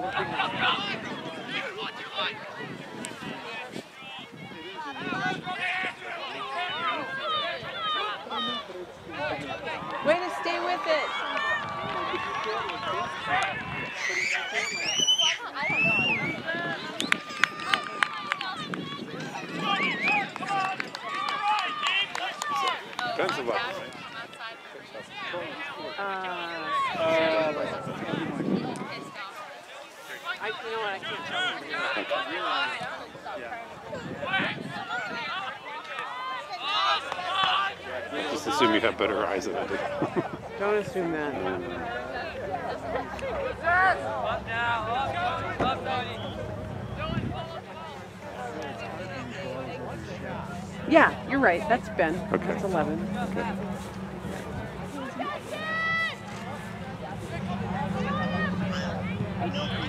Way to stay with it. Depends on what. Uh, I, you know what, I can't tell. Just assume you have better eyes than I do. Don't assume that. Yeah, you're right. That's Ben. Okay. That's 11. Okay.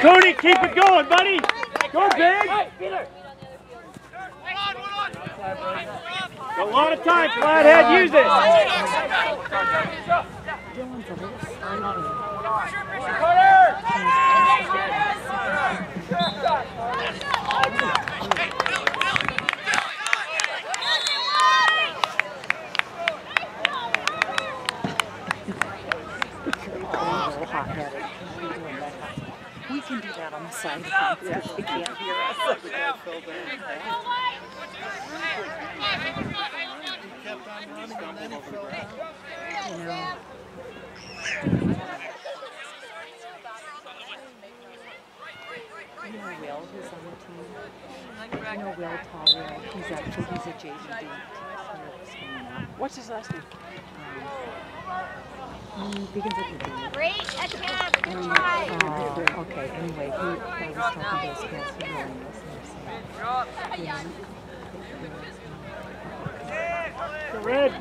Cody. Keep it going, buddy. Go big. A lot of time, Flathead. Use it. We can do that on the sidelines because they can't hear us. You know. You know Will, who's on the team. You know Will Tallwell. He's actually he's a JV What's his last name? He begins with a D. Great attempt. Good Um, try. uh, okay, anyway, he, I was talking to his parents who were in this and they're saying, The red.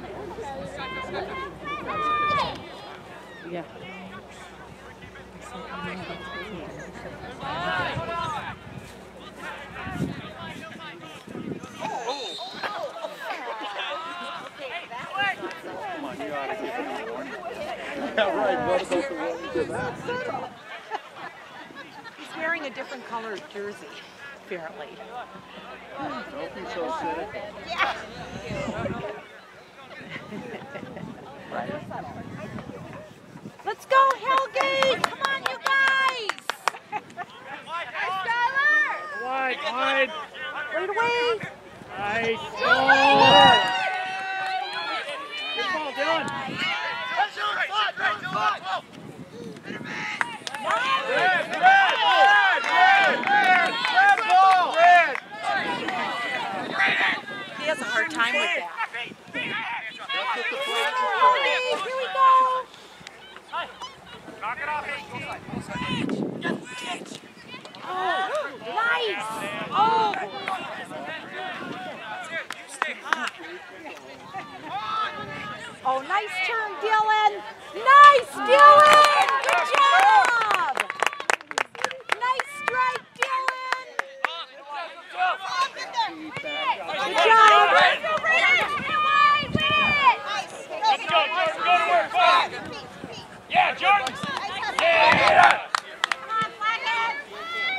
Yeah. he's wearing a different colored jersey, apparently. Let's go, Hellgate. Come on, you guys. Nice, Skylar. Wide, wide. Right away. Nice. Go, ball. Baylor. Good ball, Dylan. He has a hard time with that. Here we go. Oh, nice. Oh. Oh, nice turn, Dylan. Nice, Dylan. Good job. Nice strike, Dylan. Good job. Let's go, Jordan. Go to work. Go. Yeah, Jordan. Yeah.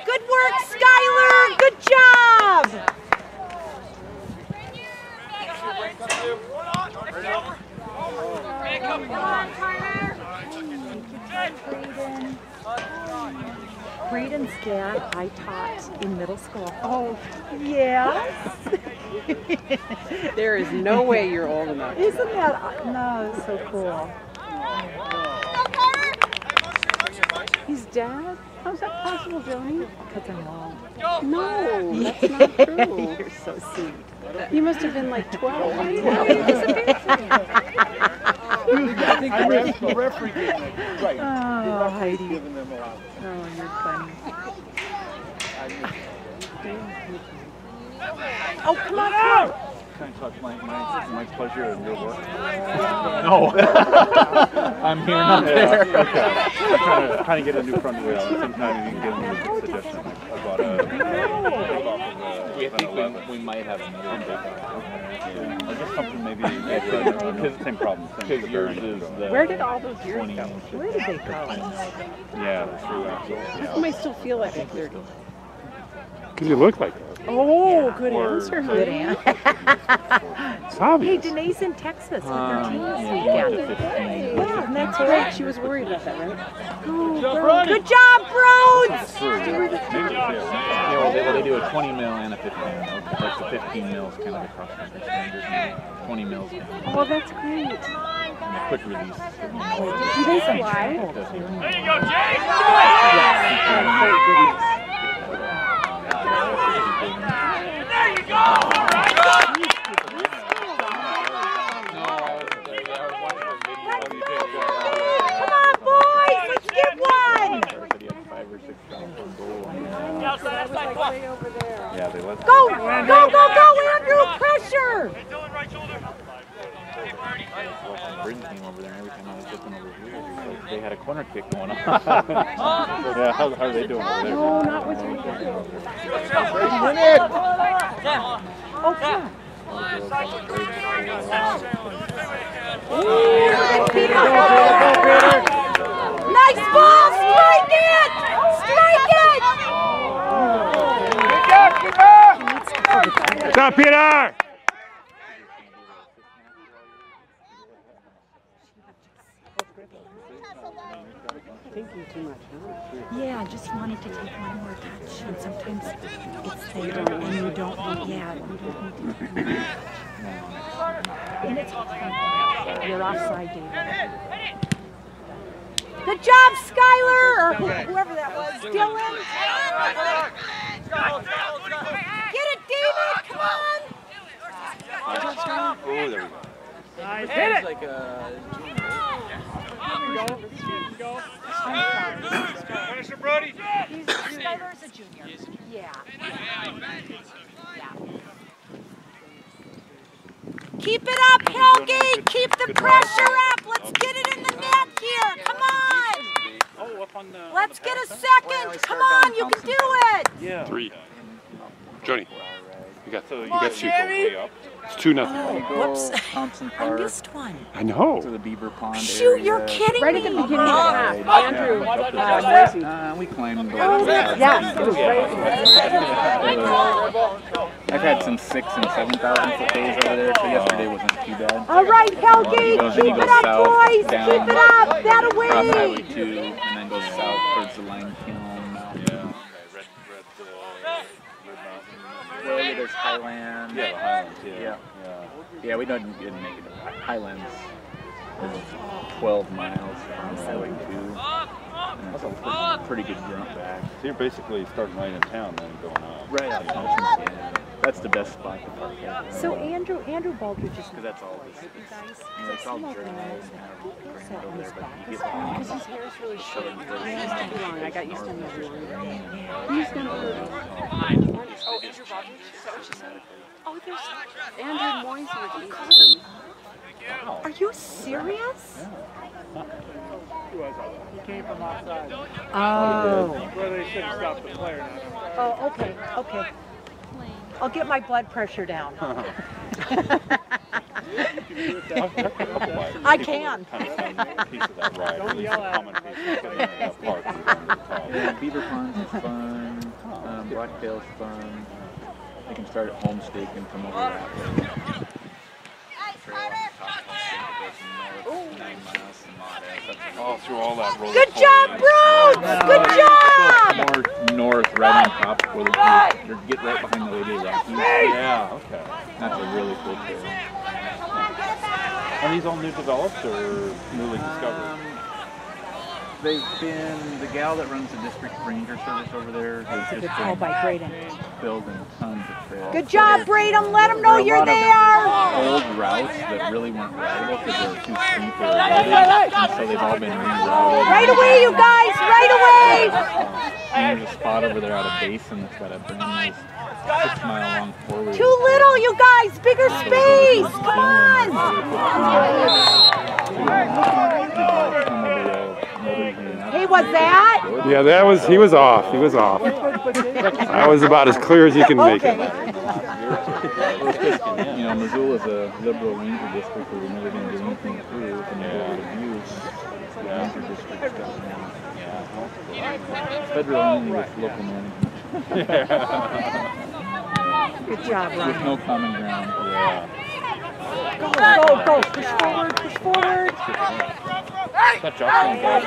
Good work, Skylar. Good job. Come on, Tyler. Braden's dad, I taught in middle school. Oh, Yes. there is no way you're old enough. Isn't that, uh, no, it's so cool. He's dead? How's that possible, Joni? Because I'm long. No, that's not true. You're so sweet. You must have been like 12. I think the ref, the referee gave them, right. Oh, the Heidi. giving them a Oh, you're funny. Oh, come on, come on. Can I talk my, my, my pleasure and your work? No. I'm here, not there. Okay. I'm trying to, trying to get a new front wheel. At the same time, you can give me a suggestion. I bought a. We think we, we might have another big Yeah. Or just something maybe, because same problem. Because yours is the Where did all those years 20 go? Where did they go? Yeah, the through axle. How come I still feel like I'm 30? Because you look like that. Oh, good Or- answer, Good honey. answer. It's Hey, obvious. Danae's in Texas with her Um, team this yeah, weekend. Yeah, and that's right. She was worried about that, right? Good job, Broads. Yeah, well, they, well, they do a 20 mil and a 15 mil. Like the 15 mil is kind of the cross country standard. 20 mils is Oh, that's great. the quick release. Do they fly? Does- There you go, Jay! Oh, thank goodness. There you go! All right. Come on, boys. Let's get one. Everybody had five or six shots on goal. Outside, outside, come. Yeah, they let. Go, go, go, go, Andrew. Pressure. Hey, Dylan, right shoulder. Hey, Birdie. Over there and every time I was looking over here, like they had a corner kick going on. Oh, yeah, how, how are they doing over there? No, not with you. Oh, come on. Nice ball. Strike it. Strike it. Job, Peter! Thinking too much, huh? Yeah, I just wanted to take one more touch, and sometimes it's there, and you don't, yeah, you don't need to. take one. And it's, you're offside, David. Good job, Skylar, or whoever that was. Dylan. Get it, David. Oh, there we go. Finisher, Brody. Skylar's a junior. Yeah. Keep it up, Helgi. Keep the pressure up. Let's get it in the net here. Come on. Let's get a second. Come on, you can do it. Yeah. Three. Joni, you got, So you got got two. way up. It's two nothing. Whoops. Thompson I missed one. I know. to the Beaver Pond Shoot, area. you're kidding Right at the me. beginning of the half. Andrew, uh, Uh, we climbed. Yes, it was right. I've had some six and seven thousand foot days over there, so yesterday wasn't too bad. All right, Helgi. Goes- Keep it up, south, boys. down, Keep it up. That Cross Highway away. two, and then goes south towards the lime kiln. Yeah. Red, red, uh, red mountain. Where there's Highland. Yeah, the Highlands. Yeah. Yeah. yeah. Yeah, we didn't, didn't make it to Highlands. is 12 miles from Highway 2. That's a pretty, pretty good jump back. So you're basically starting right in town, then going up. Right up yeah. That's the best spot to park at. So Andrew, Andrew Baldridge is Because that's all this. you guys. I mean, it's all dry and grand over there, but you Because his hair is really short. It used to be long. I got used to him having. He's gonna. Oh, Andrew Baldridge? Is that what you said? Oh, there's ah, Andrew Moisey with 18. Are you serious? Oh. Where they should have stopped the player now. Oh, okay, okay. I'll get my blood pressure down. I can. Kind of fun piece of that ride. At least a common piece of getting in that park is on the top. Yeah, Beaver Ponds is fun. Um, Blacktail's fun. They can start at Homestake and come over that way. Trail on top of Homestake, goes north, nine miles to Mottes, up to Oh, through all that roller Good job, Broads. Good job. more north, right on top, where the, you get right behind the Lady of Rockies. Yeah, okay. That's a really cool trail. Are these all new developed or newly discovered? They've been the gal that runs the district ranger service over there has It's a just good call by Braden. building tons of trails. Good job, there's- Braden. Let them know there are a you're lot of there. Old routes that really weren't rideable because they were too steep or eroded, and so they've all been rerouted. Right away, you guys. Right away. And there's a spot over there out of Basin that's got a brand nice six mile long four wheel. Too little, you guys. Bigger space. Come on. Hey, what's that? Yeah, that was he was off. He was off. I was about as clear as you can make it. You know, Missoula's a liberal ranger district where we're never going to do anything through. And yeah. abuse, the ranger district's got yeah. Federal only with local management. Good job, With Ryan. no common ground. Yeah. Go, go, go. Push forward, push forward. That Jocelyn guy,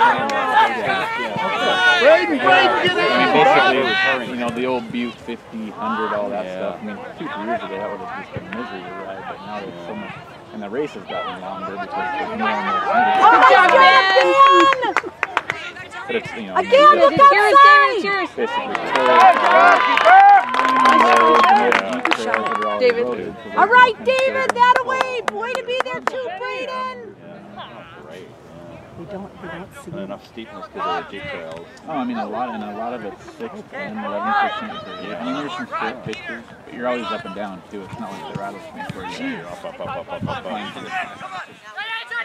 Braden, Braden, get I mean, in! basically, you know, the old Butte 50, 100, all that stuff. I mean, two, three years ago, that would have just been misery to ride, but now there's so much, and the race has gotten longer because there's more and more Oh, hundreds. my But it's, you know, Again, look outside. basically David. All right, David, that away. Way to be there too, Braden. Oh, right. We don't, we don't see. And enough steepness because of the J trails. Oh, I mean, a lot, and a lot of it's 6, 10, 11% grade. I mean, there's some straight pictures, but you're always up and down, too. It's not like the rattlesnake where you're up, up, up, up, up, up, flying to the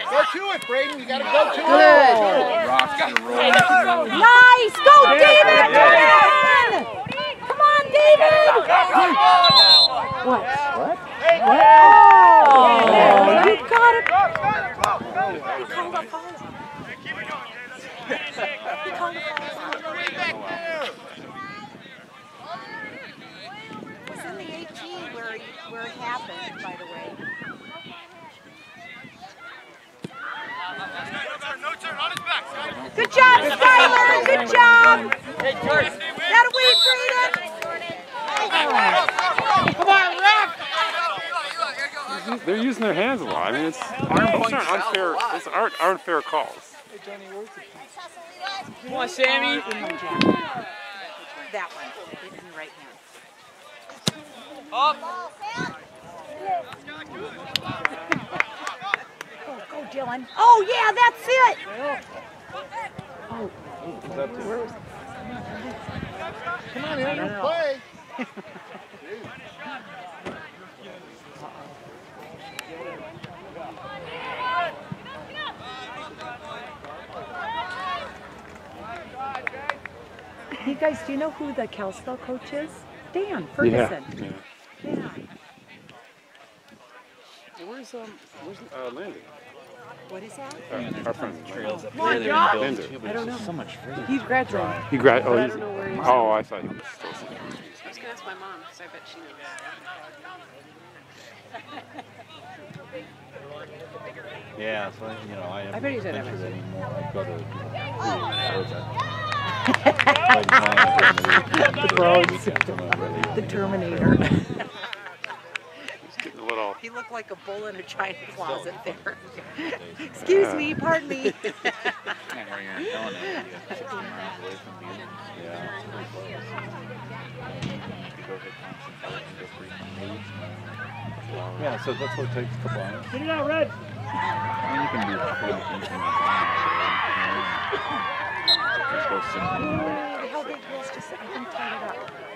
Go to it, Braden. You gotta go to it. Oh, rocks are rolling through. Nice. Go, David. Come on. Come on, David. What? What? Oh, you got it. He called a foul. He called a foul. It was in the 18 where, he, where it happened, by the way. Good job, Skylar. Good job. That away, Braden. They're using their hands a lot. I mean, it's those aren't unfair. Those aren't unfair calls. Come on, Sammy. That one, in the right hand. Up. Go, go, Dylan. Oh, yeah, that's it. Come on, Andrew, play. You guys, do you know who the Kalispell coach is? Dan Yeah. Ferguson. yeah. Yeah. Where's um where's uh, Landon? What is that? Uh, our friend. Trails up Come on, there, they're Josh. built Linda. too, but I don't know. so much further. He's graduating. He grad. Oh, But I he's, don't know where he oh, I thought he was still. I was gonna ask my mom, because I bet she knows. Yeah, so you know, I. I bet he's at haven't Evanston. ventured anymore. I go to. Where was that? Bros. The Terminator. He's getting a little. He looked like a bull in a china closet there. Excuse uh, me, pardon me. Yeah, where you're in Helena, you have 60 miles away from Butte. Yeah. Pretty close. You could go hit Thompson Park and go three miles. Yeah, so that's what it takes a couple hours. Get it out, Red. I mean, you can do pretty. Just go simple. How big was just, I think, tied it up.